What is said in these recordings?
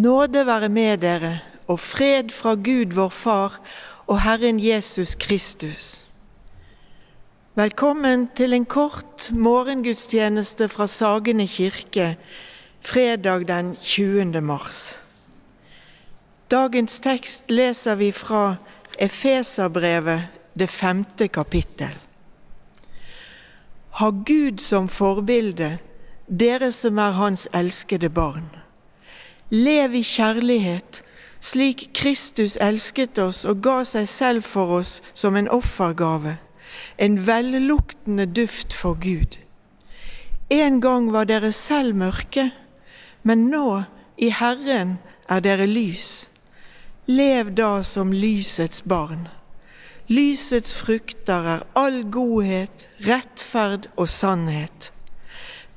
Nåde være med dere og fred fra Gud vår Far og Herren Jesus Kristus. Velkommen til en kort morgengudstjeneste fra Sagene kirke fredag den 20. mars. Dagens tekst leser vi fra Efeserbrevet, det femte kapittel. Ha Gud som forbilde, dere som er Hans elskede barn. Lev i kjærlighet, slik Kristus elsket oss og ga seg selv for oss som en offergave, en velluktende duft for Gud. En gang var dere selv mørke, men nå, i Herren, er dere lys. Lev da som lysets barn. Lysets frukter er all godhet, rettferd og sannhet.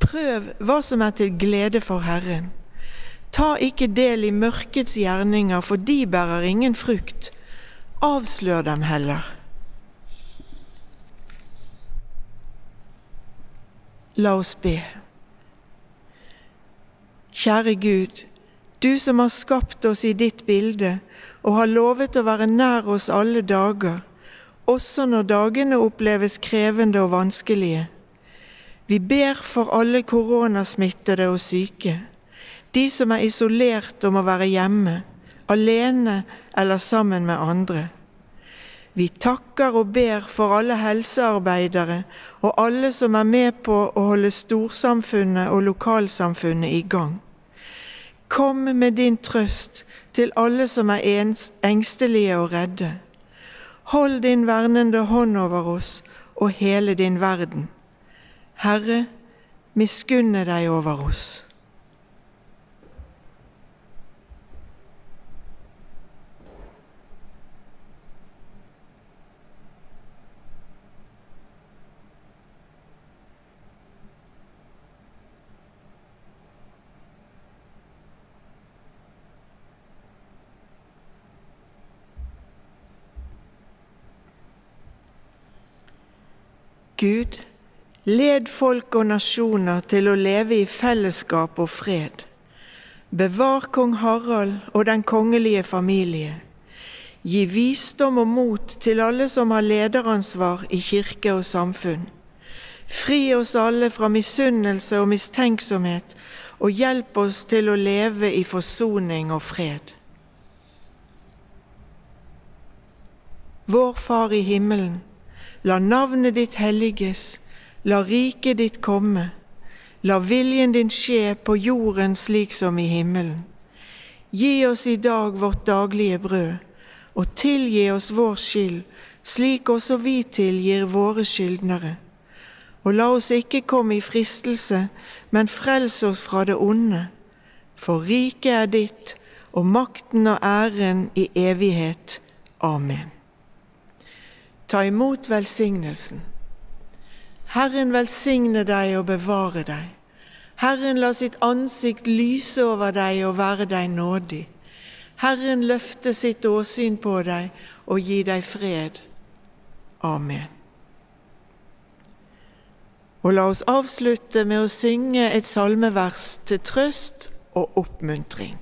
Prøv hva som er til glede for Herren. Ta ikke del i mørkets gjerninger, for de bærer ingen frukt. Avslør dem heller. La oss be. Kjære Gud, du som har skapt oss i ditt bilde og har lovet å være nær oss alle dager, også når dagene oppleves krevende og vanskelige. Vi ber for alle koronasmittede og syke de som er isolert og må være hjemme, alene eller sammen med andre. Vi takker og ber for alle helsearbeidere og alle som er med på å holde storsamfunnet og lokalsamfunnet i gang. Kom med din trøst til alle som er engstelige og redde. Hold din vernende hånd over oss og hele din verden. Herre, miskunne deg over oss. Gud, led folk og nasjoner til å leve i fellesskap og fred. Bevar kong Harald og den kongelige familie. Gi visdom og mot til alle som har lederansvar i kirke og samfunn. Fri oss alle fra misunnelse og mistenksomhet, og hjelp oss til å leve i forsoning og fred. Vår Far i himmelen La navnet ditt helliges, la riket ditt komme. La viljen din skje på jorden slik som i himmelen. Gi oss i dag vårt daglige brød, og tilgi oss vår skyld, slik også vi tilgir våre skyldnere. Og la oss ikke komme i fristelse, men frels oss fra det onde. For riket er ditt, og makten og æren i evighet. Amen. Ta imot velsignelsen. Herren velsigne deg og bevare deg. Herren la sitt ansikt lyse over deg og være deg nådig. Herren løfte sitt åsyn på deg og gi deg fred. Amen. Og la oss avslutte med å synge et salmevers til trøst og oppmuntring.